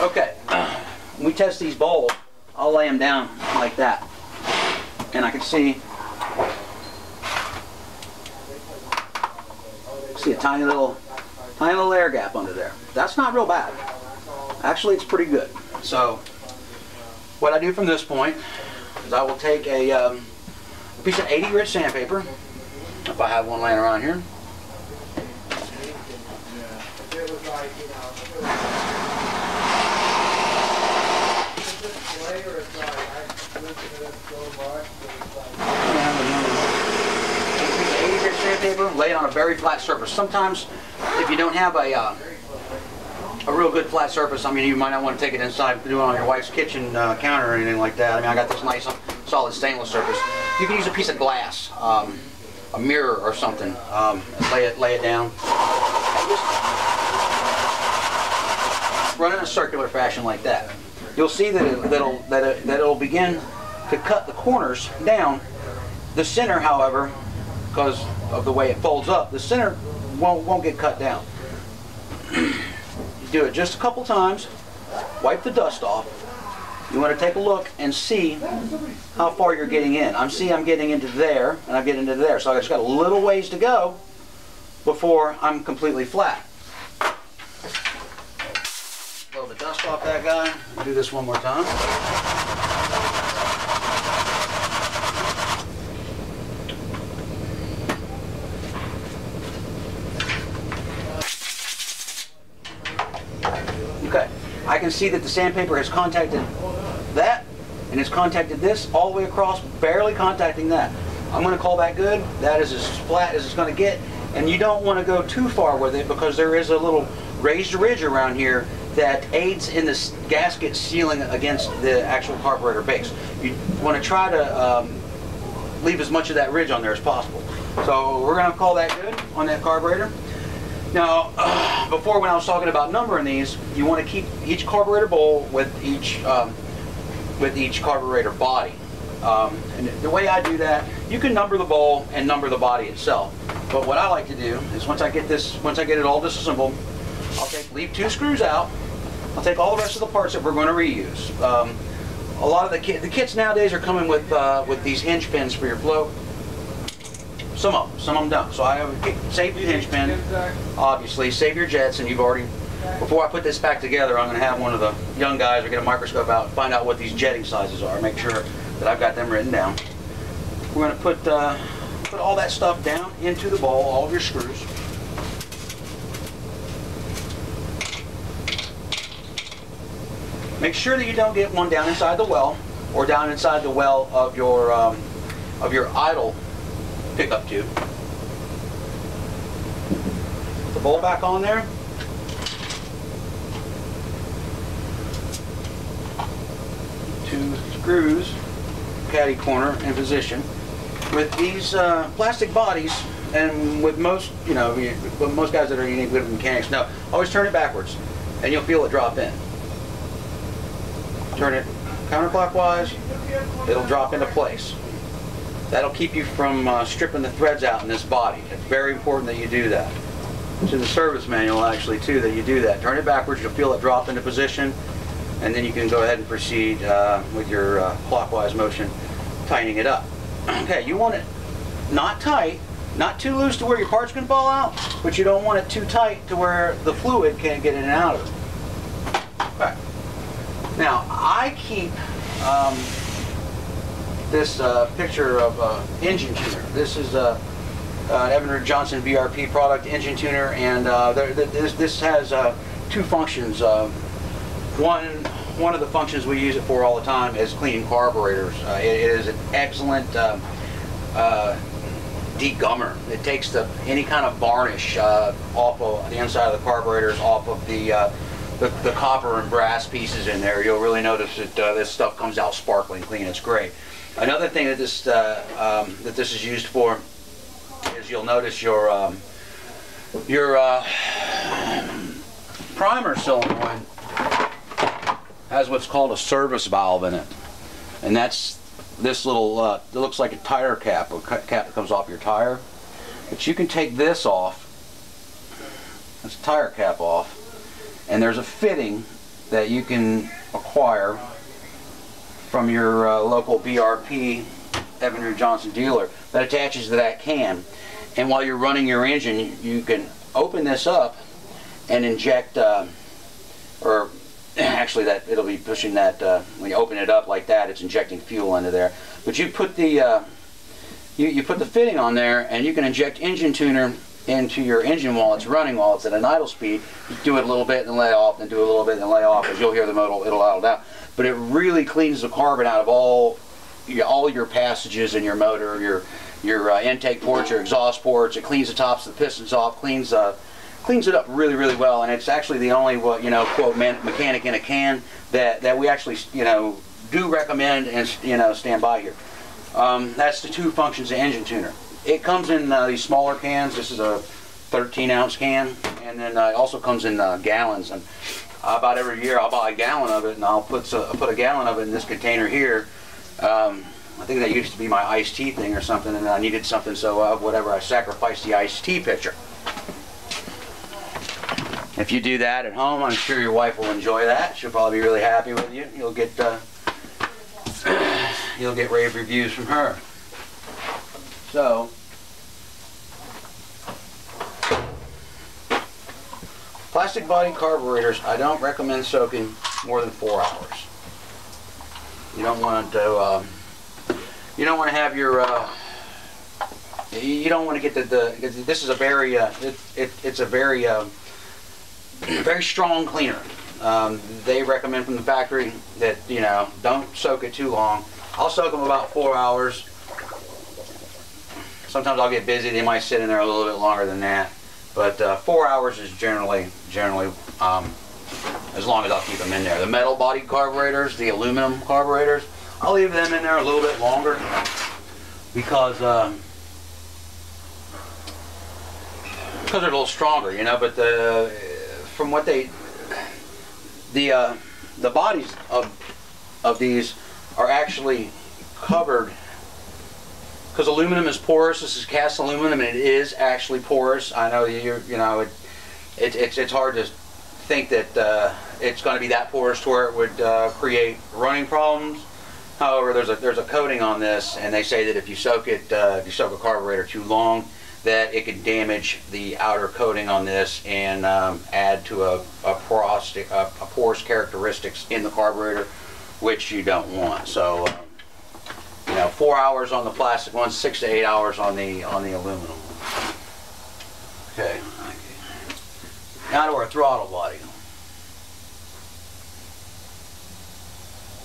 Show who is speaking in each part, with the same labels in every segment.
Speaker 1: Okay, when we test these bowls, I'll lay them down like that. And I can see, see a tiny little, tiny little air gap under there. That's not real bad. Actually, it's pretty good. So, what I do from this point is I will take a, um, a piece of 80 grit sandpaper, if I have one laying around here. Sandpaper, lay it on a very flat surface. Sometimes, if you don't have a uh, a real good flat surface, I mean, you might not want to take it inside, do it on your wife's kitchen uh, counter or anything like that. I mean, I got this nice solid stainless surface. You can use a piece of glass, um, a mirror or something, um, lay it lay it down. Run in a circular fashion like that. You'll see that it, that'll that it, that it'll begin to cut the corners down. The center, however, because of the way it folds up, the center won't, won't get cut down. you do it just a couple times, wipe the dust off. You want to take a look and see how far you're getting in. I'm see I'm getting into there, and I get into there. So I just got a little ways to go before I'm completely flat. Blow the dust off that guy. Do this one more time. Okay, I can see that the sandpaper has contacted that and it's contacted this all the way across, barely contacting that. I'm going to call that good. That is as flat as it's going to get. And you don't want to go too far with it because there is a little raised ridge around here that aids in the gasket sealing against the actual carburetor base. You want to try to um, leave as much of that ridge on there as possible. So we're going to call that good on that carburetor. Now, uh, before when I was talking about numbering these, you want to keep each carburetor bowl with each um, with each carburetor body. Um, and the way I do that, you can number the bowl and number the body itself. But what I like to do is once I get this, once I get it all disassembled, I'll take leave two screws out. I'll take all the rest of the parts that we're going to reuse. Um, a lot of the kit, the kits nowadays are coming with uh, with these hinge pins for your float. Some of them, some of them don't. So I have save your hinge pin, obviously, save your jets, and you've already, before I put this back together, I'm going to have one of the young guys or get a microscope out, find out what these jetting sizes are, make sure that I've got them written down. We're going to put, uh, put all that stuff down into the bowl, all of your screws. Make sure that you don't get one down inside the well or down inside the well of your um, of your idle pickup tube. Put the bowl back on there. Two screws, caddy corner in position. With these uh, plastic bodies, and with most, you know, most guys that are any good mechanics know, always turn it backwards, and you'll feel it drop in. Turn it counterclockwise, it'll drop into place. That'll keep you from uh, stripping the threads out in this body. It's very important that you do that. It's in the service manual actually too that you do that. Turn it backwards, you'll feel it drop into position, and then you can go ahead and proceed uh, with your uh, clockwise motion, tightening it up. Okay, you want it not tight, not too loose to where your parts can fall out, but you don't want it too tight to where the fluid can't get in and out of it. Okay. Now, I keep um, this uh, picture of uh, engine tuner. This is a uh, an Evinrude Johnson BRP product engine tuner, and uh, this, this has uh, two functions. Uh, one one of the functions we use it for all the time is cleaning carburetors. It, it is an excellent um, degummer. It takes the any kind of varnish off of the inside of the carburetors, off of the the, the, copper and brass pieces in there, you'll really notice that uh, this stuff comes out sparkling clean. It's great. Another thing that this uh, um, that this is used for is you'll notice your um, your uh, primer solenoid has what's called a service valve in it, and that's this little. Uh, it looks like a tire cap, a cap that comes off your tire, but you can take this off. This tire cap off, and there's a fitting that you can acquire from your uh, local BRP Evinrude Johnson dealer that attaches to that can. And while you're running your engine, you can open this up and inject, uh, or actually that it'll be pushing that, uh, when you open it up like that, it's injecting fuel into there. But you put the, uh, you, you put the fitting on there and you can inject engine tuner into your engine while it's running, while it's at an idle speed. Do it a little bit and lay off, and do a little bit and lay off, as you'll hear the motor, it'll idle down. But it really cleans the carbon out of all, all your passages in your motor, your your uh, intake ports, your exhaust ports. It cleans the tops of the pistons off, cleans uh, cleans it up really, really well. And it's actually the only, what you know, quote, man, mechanic in a can that that we actually, you know, do recommend and you know stand by here. Um, that's the two functions of engine tuner. It comes in uh, these smaller cans. This is a 13 ounce can, and then uh, it also comes in uh, gallons. And about every year I'll buy a gallon of it, and I'll put put a gallon of it in this container here. Um, I think that used to be my iced tea thing or something, and I needed something, so uh, whatever, I sacrificed the iced tea pitcher. If you do that at home, I'm sure your wife will enjoy that. She'll probably be really happy with you. You'll get uh, you'll get rave reviews from her. So, plastic body carburetors, I don't recommend soaking more than four hours. You don't want to, um, you don't want to have your, uh, you don't want to get the, the this is a very, uh, it, it, it's a very, uh, very strong cleaner. Um, they recommend from the factory that, you know, don't soak it too long. I'll soak them about four hours. Sometimes I'll get busy, they might sit in there a little bit longer than that. But uh, four hours is generally, generally um, as long as I'll keep them in there. The metal body carburetors, the aluminum carburetors, I'll leave them in there a little bit longer because um, because they're a little stronger, you know. But the from what they the uh, the bodies of of these are actually covered because aluminum is porous. This is cast aluminum, and it is actually porous. I know you you know it, it it's it's hard to think that uh, it's going to be that porous to where it would uh, create running problems. However, there's a there's a coating on this, and they say that if you soak it uh, if you soak a carburetor too long, that it can damage the outer coating on this and um, add to a, a, porous, a, a porous characteristics in the carburetor, which you don't want. So. Know, four hours on the plastic one, six to eight hours on the on the aluminum. Okay. Now to our throttle body.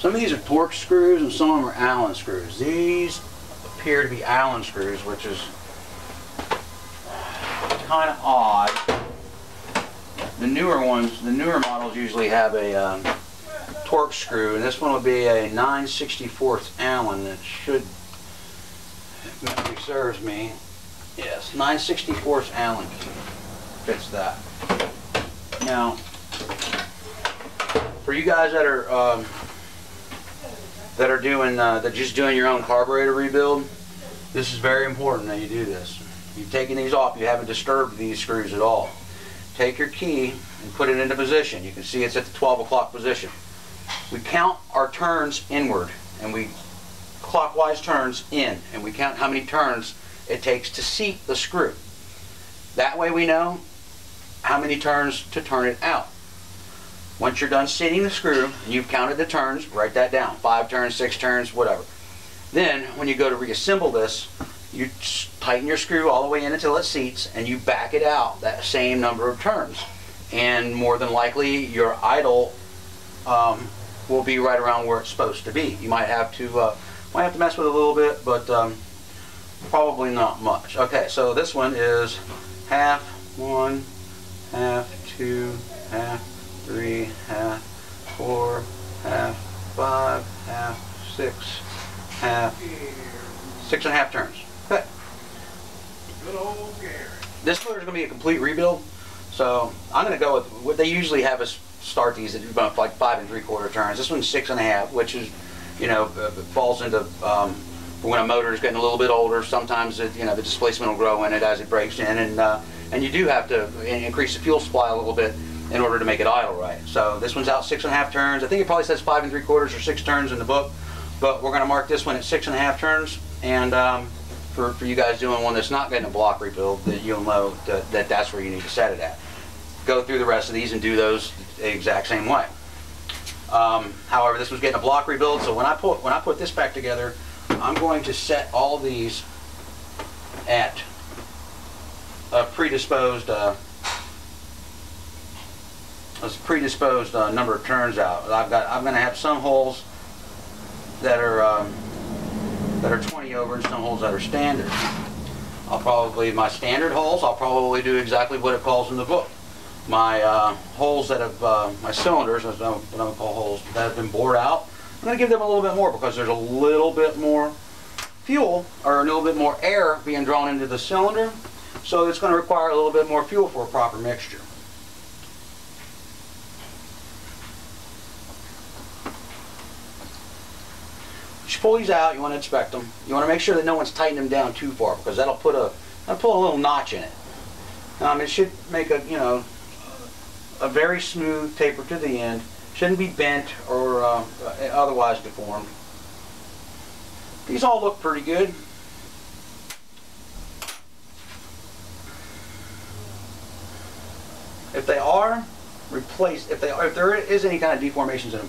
Speaker 1: Some of these are Torx screws and some of them are Allen screws. These appear to be Allen screws, which is kind of odd. The newer ones, the newer models usually have a um, Torx screw, and this one will be a 9 64th Allen that should, memory serves me, yes, 9 64th Allen fits that. Now, for you guys that are um, that are doing uh, that just doing your own carburetor rebuild, this is very important that you do this. You've taken these off, you haven't disturbed these screws at all. Take your key and put it into position. You can see it's at the 12 o'clock position we count our turns inward and we clockwise turns in and we count how many turns it takes to seat the screw. That way we know how many turns to turn it out. Once you're done seating the screw and you've counted the turns, write that down. Five turns, six turns, whatever. Then when you go to reassemble this, you tighten your screw all the way in until it seats and you back it out that same number of turns. And more than likely your idle um, will be right around where it's supposed to be. You might have to uh, might have to mess with it a little bit, but um, probably not much. Okay, so this one is half one, half two, half three, half four, half five, half six, half six and a half turns. Okay. Good old Gary. This motor is going to be a complete rebuild, so I'm going to go with what they usually have is start these at about like five and three quarter turns. This one's six and a half, which is, you know, uh, falls into um, when a motor is getting a little bit older. Sometimes it, you know the displacement will grow in it as it breaks in, and uh, and you do have to increase the fuel supply a little bit in order to make it idle right. So this one's out six and a half turns. I think it probably says five and three quarters or six turns in the book, but we're gonna mark this one at six and a half turns. And um, for, for you guys doing one that's not getting a block rebuild, that you'll know that that's where you need to set it at. Go through the rest of these and do those the exact same way. Um, however, this was getting a block rebuild, so when I put when I put this back together, I'm going to set all these at a predisposed uh, a predisposed uh, number of turns out. I've got I'm going to have some holes that are um, that are 20 over and some holes that are standard. I'll probably my standard holes I'll probably do exactly what it calls in the book my uh, holes that have, uh, my cylinders, what I would call holes, that have been bored out, I'm going to give them a little bit more because there's a little bit more fuel or a little bit more air being drawn into the cylinder. So it's going to require a little bit more fuel for a proper mixture. You pull these out, you want to inspect them. You want to make sure that no one's tightened them down too far because that'll put a, that'll put a little notch in it. Um, it should make a, you know, a very smooth taper to the end. Shouldn't be bent or uh, otherwise deformed. These all look pretty good. If they are, replace, if they are, if there is any kind of deformations in them,